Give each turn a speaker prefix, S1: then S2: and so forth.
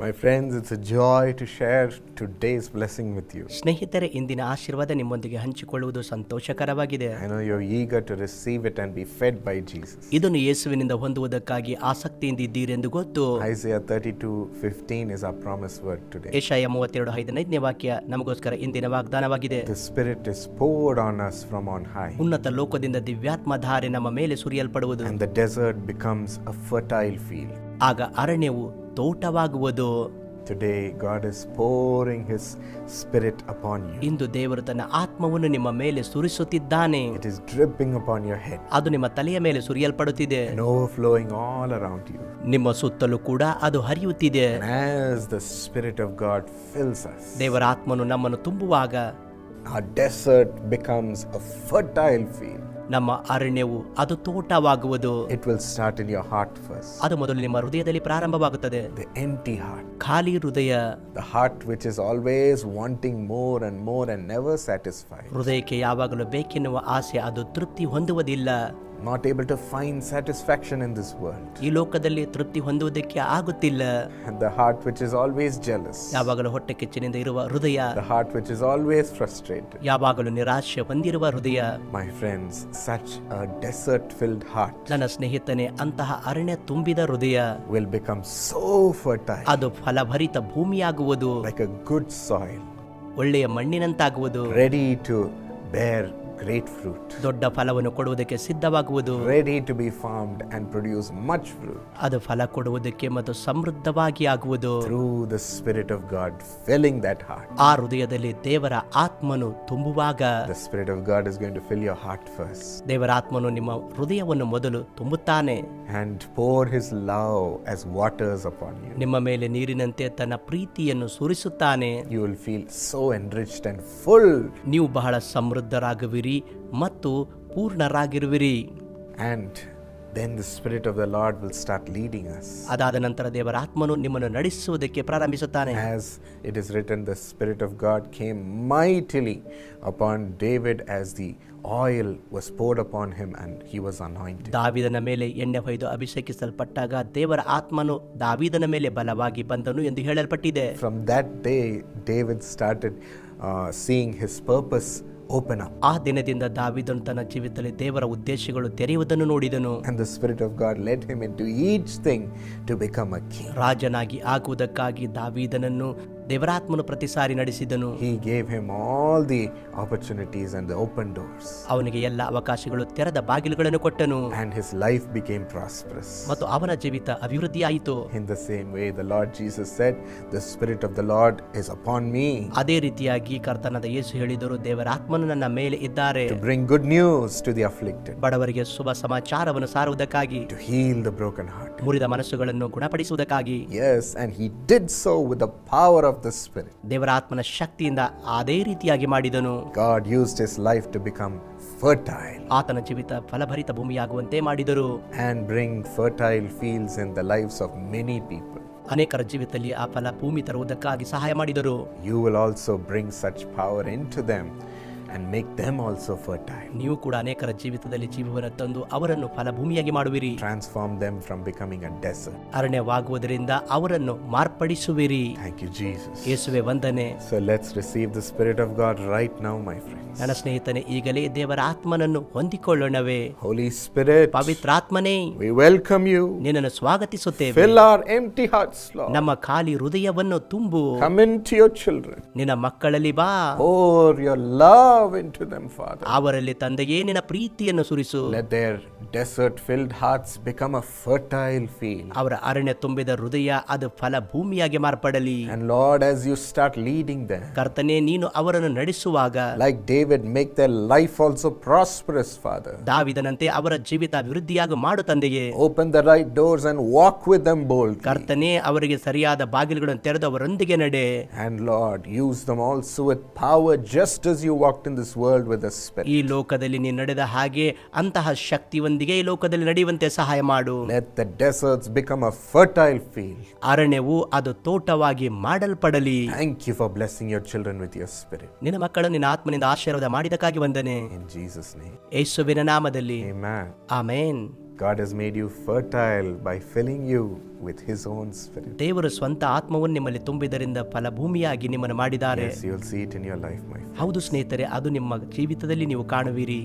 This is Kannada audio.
S1: My friends it's joy to to today's blessing with you
S2: ಸ್ನೇಹಿತರೆ ಇಂದಿನ ಆಶೀರ್ವಾದ ನಿಮ್ಮೊಂದಿಗೆ ಹಂಚಿಕೊಳ್ಳುವುದು ಸಂತೋಷಕರವಾಗಿದೆ.
S1: I know you eager to receive it and be fed by Jesus
S2: ಇದನ್ನು ಯೇಸುವಿನಿಂದ ಹೊಂದುವುದಕ್ಕಾಗಿ ಆಸಕ್ತಿಯಿಂದ ಇದ್ದೀರೆಂದು ಗೊತ್ತು.
S1: Isaiah 32 15 is our promise word today.
S2: Yeshaya ಮೂವತ್ತೆರಡು ಐದನೈದನೇ ವಾಕ್ಯ ನಮಗೋಸ್ಕರ ಇಂದಿನ ವಾಗ್ದಾನವಾಗಿದೆ.
S1: The spirit is poured on us from on high
S2: ಉನ್ನತ ಲೋಕದಿಂದ ದಿವ್ಯಾತ್ಮ ಧಾರೆ ನಮ್ಮ ಮೇಲೆ ಸುರಿಯಲ್ಪಡುವುದು.
S1: And the desert becomes a fertile field
S2: ಆಗ ಅರಣ್ಯವು ತೋಟವಾಗುವುದು.
S1: Today God is pouring his spirit upon you
S2: ಇಂದು ದೇವರು ತನ್ನ ಆತ್ಮವನ್ನು ನಿಮ್ಮ ಮೇಲೆ ಸುರಿಸುತ್ತಿದ್ದಾನೆ.
S1: It is dripping upon your head
S2: ಅದು ನಿಮ್ಮ ತಲೆಯ ಮೇಲೆ ಸುರಿಯಲ್ಪಡುತ್ತಿದೆ.
S1: Overflowing all around you
S2: ನಿಮ್ಮ ಸುತ್ತಲೂ ಕೂಡ ಅದು ಹರಿಯುತ್ತಿದೆ.
S1: As the spirit of God fills us
S2: ದೇವರ ಆತ್ಮನು ನಮ್ಮನ್ನು ತುಂಬುವಾಗ
S1: ಆ desert becomes a fertile field
S2: ನಮ್ಮ ಅರಣ್ಯವು ಅದು ತೋಟವಾಗುವುದು.
S1: It will start in your heart first
S2: ಅದು ಮೊದಲು ನಿಮ್ಮ ಹೃದಯದಲ್ಲಿ ಪ್ರಾರಂಭವಾಗುತ್ತದೆ.
S1: ದಿ ಎಂಟಿ ಹಾರ್ಟ್
S2: ಖಾಲಿ ಹೃದಯ.
S1: The heart which is always wanting more and more and never satisfied.
S2: ಹೃದಯಕ್ಕೆ ಯಾವಾಗಲೂ ಬೇಕೆನ್ನುವ ಆಸೆ ಅದು ತೃಪ್ತಿ ಹೊಂದುವುದಿಲ್ಲ.
S1: Not able to find satisfaction in this world.
S2: ಈ ಲೋಕದಲ್ಲಿ ತೃಪ್ತಿ ಹೊಂದುವುದಕ್ಕೆ ಆಗುತ್ತಿಲ್ಲ
S1: And the heart which is always jealous.
S2: ಯಾವಾಗಲೂ ಹೊಟ್ಟೆ kichininda ಇರುವ ಹೃದಯ
S1: The heart which is always frustrated.
S2: ಯಾವಾಗಲೂ ನಿರಾಶೆ ಹೊಂದಿರುವ ಹೃದಯ
S1: My friends, such a desert filled heart
S2: ನನ್ನ snehitane ಅಂತಹ ಅರಣ್ಯ ತುಂಬಿದ ಹೃದಯ
S1: will become so fertile,
S2: ಅದು ಫಲಭರಿತ ಭೂಮಿಯಾಗುವುದು
S1: like a good soil,
S2: ಒಳ್ಳೆಯ ಮಣ್ಣಿನಂತಾಗುವುದು
S1: ready to bear great fruit,
S2: ದೊಡ್ಡ ಫಲವನ್ನು ಕೊಡುವುದಕ್ಕೆ ಸಿದ್ಧವಾಗುವುದು
S1: ready to be farmed and produce much fruit
S2: ಅದು ಫಲ ಕೊಡುವುದಕ್ಕೆ ಮತ್ತು ಸಮೃದ್ಧವಾಗಿ ಆಗುವುದು
S1: through the Spirit of God filling that heart.
S2: ಆ ಹೃದಯದಲ್ಲಿ ದೇವರ ಆತ್ಮನು ತುಂಬುವಾಗ
S1: The Spirit of God is going to fill your heart first
S2: ದೇವರ ಆತ್ಮನು ನಿಮ್ಮ ಹೃದಯವನ್ನು ಮೊದಲು ತುಂಬುತ್ತಾನೆ
S1: and pour His love as waters upon you.
S2: ನಿಮ್ಮ ಮೇಲೆ ನೀರಿನಂತೆ ತನ್ನ ಪ್ರೀತಿಯನ್ನು ಸುರಿಸುತ್ತಾನೆ
S1: You will feel so enriched and full,
S2: ನೀವು ಬಹಳ ಸಮೃದ್ಧರಾಗುವಿರಿ ಮತ್ತು ಪೂರ್ಣರಾಗಿರುವಿರಿ
S1: and then the Spirit of the Lord will start leading us.
S2: ಅದಾದ ನಂತರ ದೇವರ ಆತ್ಮನು ನಿಮ್ಮನ್ನು ನಡೆಸುವುದಕ್ಕೆ ಪ್ರಾರಂಭಿಸುತ್ತಾನೆ
S1: As it is written, the Spirit of God came mightily upon David as the oil was poured upon him and he was anointed.
S2: ದಾವಿದನ ಮೇಲೆ ಎಣ್ಣೆ ಹೊಯ್ದು ಅಭಿಷೇಕಿಸಲ್ಪಟ್ಟಾಗ ದೇವರ ಆತ್ಮನು ದಾವಿದನ ಮೇಲೆ ಬಲವಾಗಿ ಬಂದನು ಎಂದು ಹೇಳಲ್ಪಟ್ಟಿದೆ
S1: From that day, David started uh, seeing his purpose open up.
S2: ಆ ದಿನದಿಂದ ದಾವಿದನು ತನ್ನ ಜೀವಿತದಲ್ಲಿ ದೇವರ ಉದ್ದೇಶಗಳು ತೆರೆಯುವುದನ್ನು ನೋಡಿದನು
S1: And the Spirit of God led him into each thing to become a king.
S2: ರಾಜನಾಗಿ ಆಗುವುದಕ್ಕಾಗಿ ದಾವೀದನನ್ನು ದೇವರಾತ್ಮನು ಪ್ರತಿ ಸಾರಿ ನಡೆಸಿದನು.
S1: He gave him all the opportunities and open doors
S2: ಅವನಿಗೆ ಎಲ್ಲ ಅವಕಾಶಗಳು ತೆರೆದ ಬಾಗಿಲುಗಳನ್ನು ಕೊಟ್ಟನು.
S1: And his life became prosperous
S2: ಮತ್ತು ಅವನ ಜೀವಿತ ಅಭಿವೃದ್ಧಿಯಾಯಿತು.
S1: In the same way the Lord Jesus said the spirit of the Lord is upon me
S2: ಅದೇ ರೀತಿಯಾಗಿ ಕರ್ತನದ ಯೇಸು ಹೇಳಿದರು ದೇವರಾತ್ಮನು ನನ್ನ ಮೇಲೆ ಇದ್ದಾರೆ.
S1: Bring good news to the afflicted
S2: ಬಡವರಿಗೆ ಶುಭ ಸಮಾಚಾರವನ್ನು ಸಾರುವುದಕ್ಕಾಗಿ.
S1: To heal the broken heart
S2: ಮುರಿದ ಮನಸ್ಸುಗಳನ್ನು ಗುಣಪಡಿಸುವುದಕ್ಕಾಗಿ.
S1: Yes and he did so with the power of the spirit
S2: ದೇವರಾತ್ಮನ ಶಕ್ತಿಯಿಂದ ಅದೇ ರೀತಿಯಾಗಿ ಮಾಡಿದನು.
S1: God used his life to become fertile
S2: ಆತನ ಜೀವಿತ ಫಲಭರಿತ ಭೂಮಿಯಾಗುವಂತೆ ಮಾಡಿದರು.
S1: And bring fertile fields in the lifes of many people
S2: ಅನೇಕರ ಜೀವಿತದಲ್ಲಿ ಆ ಫಲ ಭೂಮಿ ತರುವುದಕ್ಕಾಗಿ ಸಹಾಯ ಮಾಡಿದರು.
S1: You will also bring such power into them and make them also fertile
S2: ನೀವು ಕೂಡ ಅನೇಕರ ಜೀವಿತದಲ್ಲಿ ಜೀವವನ್ನು ತಂದು ಅವರನ್ನು ಫಲಭೂಮಿಯಾಗಿ ಮಾಡುವಿರಿ.
S1: Transform them from becoming a ಡೆಸ್
S2: ಅರಣ್ಯವಾಗುವುದರಿಂದ ಅವರನ್ನು ಮಾರ್ಪಡಿಸುವಿರಿ.
S1: ಥ್ಯಾಂಕ್ ಯು ಜೀಸಸ್
S2: ಯೇಸುವೆ ವಂದನೆ.
S1: So let's receive the spirit of God right now my friends.
S2: ನನ್ನ ಸ್ನೇಹಿತನೇ ಈಗಲೇ ದೇವರ ಆತ್ಮನನ್ನು ಹೊಂದಿಕೊಳ್ಳೋಣವೇ.
S1: ಹೋಲಿ Spirit,
S2: ಪವಿತ್ರಾತ್ಮನೇ
S1: ವಿ ವೆಲ್ಕಮ್ ಯು
S2: ನಿನ್ನನ್ನು ಸ್ವಾಗತಿಸುತ್ತೇವೆ.
S1: Fill our empty hearts Lord.
S2: ನಮ್ಮ ಖಾಲಿ ಹೃದಯವನ್ನು ತುಂಬು.
S1: Come into your children
S2: ನಿನ್ನ ಮಕ್ಕಳಲ್ಲಿ ಬಾ.
S1: Pour your love into them, Father.
S2: ಅವರಲ್ಲಿ ತಂದೆಯೇ ನಿನ್ನ ಪ್ರೀತಿಯನ್ನು ಸುರಿಸು
S1: Let their desert filled hearts become a fertile field.
S2: ಅವರ ಅರಣ್ಯ ತುಂಬಿದ ಹೃದಯ ಅದು ಫಲ ಭೂಮಿಯಾಗಿ ಮಾರ್ಪಡಲಿ
S1: And Lord, as you start leading them,
S2: ಕರ್ತನೆ ನೀನು ಅವರನ್ನು ನಡೆಸುವಾಗ
S1: like David, make their life also prosperous, Father.
S2: ದಾವಿದನಂತೆ ಅವರ ಜೀವಿತ ಅಭಿವೃದ್ಧಿಯಾಗ ಮಾಡು ತಂದೆಯೇ
S1: Open the right doors and walk with them boldly.
S2: ಕರ್ತನೆ ಅವರಿಗೆ ಸರಿಯಾದ ಬಾಗಿಲುಗಳನ್ನು ತೆರೆದು ಅವರೊಂದಿಗೆ ನಡೆ
S1: And Lord, use them also with power just as you walked in this world with the Spirit.
S2: ಈ ಲೋಕದಲ್ಲಿ ನೀನು ನಡೆದ ಹಾಗೆ ಅಂತಹ ಶಕ್ತಿಯೊಂದಿಗೆ ಈ ಲೋಕದಲ್ಲಿ ನಡೆಯುವಂತೆ ಸಹಾಯ ಮಾಡು
S1: Let the deserts become a fertile field.
S2: ಅರಣ್ಯವು ಅದು ತೋಟವಾಗಿ ಮಾಡಲ್ಪಡಲಿ
S1: Thank you for blessing your children with your Spirit.
S2: ನಿನ್ನ ಮಕ್ಕಳು ನಿನ್ನ ಆತ್ಮನಿಂದ ಆಶೀರ್ವಾದ ಮಾಡಿದಕ್ಕಾಗಿ ವಂದನೆ
S1: In Jesus' name.
S2: ಯೇಸುವಿನ ನಾಮದಲ್ಲಿ
S1: Amen.
S2: Amen
S1: God has made you fertile by filling you with His own Spirit.
S2: ದೇವರು ಸ್ವಂತ ಆತ್ಮವನ್ನು ನಿಮ್ಮಲ್ಲಿ ತುಂಬಿದರಿಂದ ಫಲಭೂಮಿಯಾಗಿ ನಿಮ್ಮನ್ನು ಮಾಡಿದ್ದಾರೆ
S1: Yes, will see it in your life, my friend.
S2: ಹೌದು ಸ್ನೇಹಿತರೆ ಅದು ನಿಮ್ಮ ಜೀವಿತದಲ್ಲಿ ನೀವು ಕಾಣುವಿರಿ